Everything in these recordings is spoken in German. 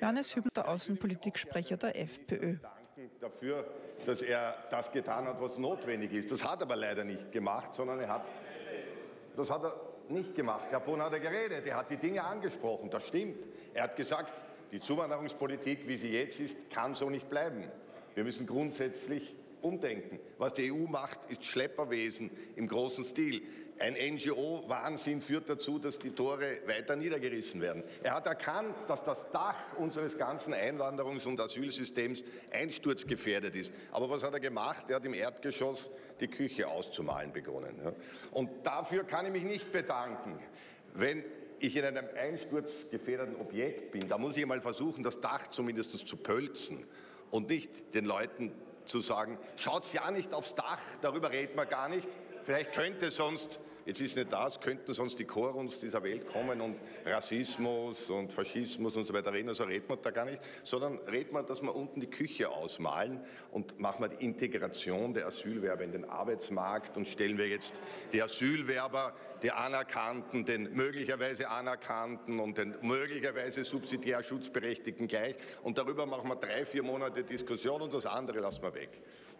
Johannes Hübner, der Außenpolitiksprecher der FPÖ. Dafür, dass er das getan hat, was notwendig ist. Das hat er aber leider nicht gemacht, sondern er hat, das hat er nicht gemacht. Davon hat er geredet. Er hat die Dinge angesprochen. Das stimmt. Er hat gesagt, die Zuwanderungspolitik, wie sie jetzt ist, kann so nicht bleiben. Wir müssen grundsätzlich umdenken. Was die EU macht, ist Schlepperwesen im großen Stil. Ein NGO-Wahnsinn führt dazu, dass die Tore weiter niedergerissen werden. Er hat erkannt, dass das Dach unseres ganzen Einwanderungs- und Asylsystems einsturzgefährdet ist. Aber was hat er gemacht? Er hat im Erdgeschoss die Küche auszumalen begonnen. Und dafür kann ich mich nicht bedanken. Wenn ich in einem einsturzgefährdeten Objekt bin, da muss ich mal versuchen, das Dach zumindest zu pölzen und nicht den Leuten zu sagen, schaut ja nicht aufs Dach, darüber reden wir gar nicht. Vielleicht könnte sonst Jetzt ist nicht das, könnten sonst die Choruns dieser Welt kommen und Rassismus und Faschismus und so weiter reden, also redet man da gar nicht, sondern redet man, dass wir unten die Küche ausmalen und machen wir die Integration der Asylwerber in den Arbeitsmarkt und stellen wir jetzt die Asylwerber, die Anerkannten, den möglicherweise Anerkannten und den möglicherweise subsidiär Schutzberechtigten gleich und darüber machen wir drei, vier Monate Diskussion und das andere lassen wir weg.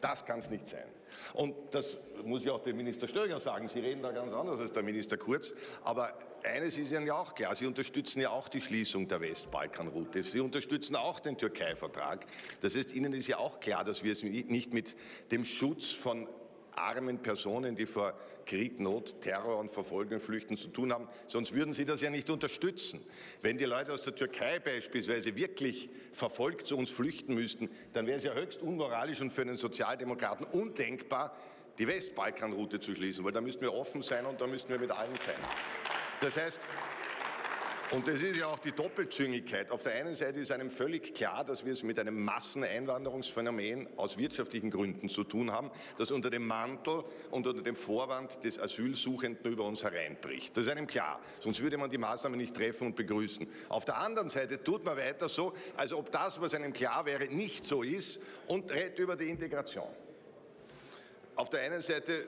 Das kann es nicht sein. Und das muss ich auch dem Minister Stöger sagen. Sie reden da ganz ganz anders als der Minister Kurz. Aber eines ist Ihnen ja auch klar, Sie unterstützen ja auch die Schließung der Westbalkanroute. Sie unterstützen auch den Türkei-Vertrag. Das heißt, Ihnen ist ja auch klar, dass wir es nicht mit dem Schutz von armen Personen, die vor Krieg, Not, Terror und Verfolgung flüchten, zu tun haben. Sonst würden Sie das ja nicht unterstützen. Wenn die Leute aus der Türkei beispielsweise wirklich verfolgt zu uns flüchten müssten, dann wäre es ja höchst unmoralisch und für einen Sozialdemokraten undenkbar, die Westbalkanroute zu schließen, weil da müssten wir offen sein und da müssten wir mit allen teilen. Das heißt, und das ist ja auch die Doppelzüngigkeit. Auf der einen Seite ist einem völlig klar, dass wir es mit einem Masseneinwanderungsphänomen aus wirtschaftlichen Gründen zu tun haben, das unter dem Mantel und unter dem Vorwand des Asylsuchenden über uns hereinbricht. Das ist einem klar. Sonst würde man die Maßnahme nicht treffen und begrüßen. Auf der anderen Seite tut man weiter so, als ob das, was einem klar wäre, nicht so ist und redet über die Integration. Auf der einen Seite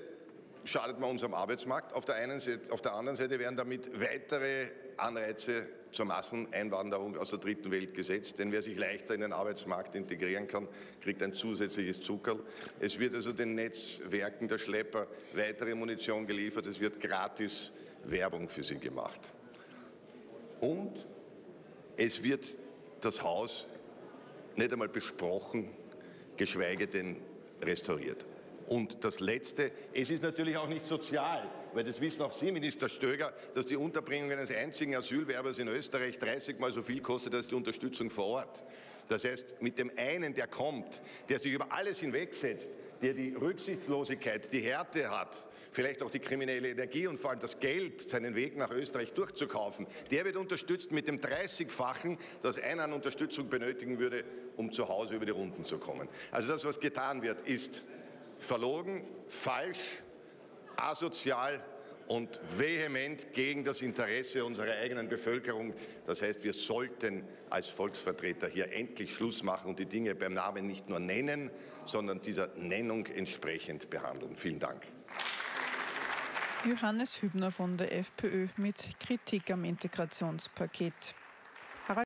schadet man unserem Arbeitsmarkt, auf der, einen Seite, auf der anderen Seite werden damit weitere Anreize zur Masseneinwanderung aus der dritten Welt gesetzt. Denn wer sich leichter in den Arbeitsmarkt integrieren kann, kriegt ein zusätzliches Zuckerl. Es wird also den Netzwerken der Schlepper weitere Munition geliefert. Es wird gratis Werbung für sie gemacht. Und es wird das Haus nicht einmal besprochen, geschweige denn restauriert. Und das Letzte, es ist natürlich auch nicht sozial, weil das wissen auch Sie, Minister Stöger, dass die Unterbringung eines einzigen Asylwerbers in Österreich 30 Mal so viel kostet als die Unterstützung vor Ort. Das heißt, mit dem einen, der kommt, der sich über alles hinwegsetzt, der die Rücksichtslosigkeit, die Härte hat, vielleicht auch die kriminelle Energie und vor allem das Geld, seinen Weg nach Österreich durchzukaufen, der wird unterstützt mit dem 30-fachen, das einer an Unterstützung benötigen würde, um zu Hause über die Runden zu kommen. Also das, was getan wird, ist verlogen, falsch, asozial und vehement gegen das Interesse unserer eigenen Bevölkerung. Das heißt, wir sollten als Volksvertreter hier endlich Schluss machen und die Dinge beim Namen nicht nur nennen, sondern dieser Nennung entsprechend behandeln. Vielen Dank. Johannes Hübner von der FPÖ mit Kritik am Integrationspaket.